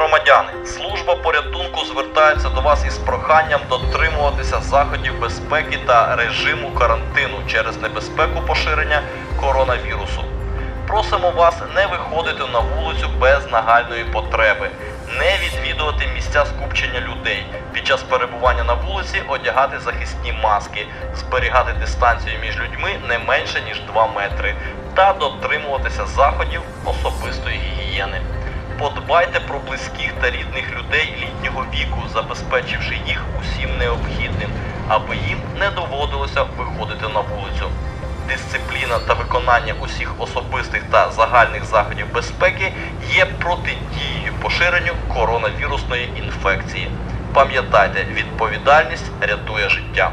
громадяни, служба порятунку звертається до вас із проханням дотримуватися заходів безпеки та режиму карантину через небезпеку поширення коронавірусу. Просимо вас не виходити на вулицю без нагальної потреби, не відвідувати місця скупчення людей. Під час перебування на вулиці одягати захисні маски, зберігати дистанцію між людьми не менше ніж 2 метри та дотримуватися заходів особистої гігієни. Подбайте про близьких та рідних людей літнього віку, забезпечивши їх усім необхідним, аби їм не доводилося виходити на вулицю. Дисципліна та виконання усіх особистих та загальних заходів безпеки є протидією поширенню коронавірусної інфекції. Пам'ятайте, відповідальність рятує життя.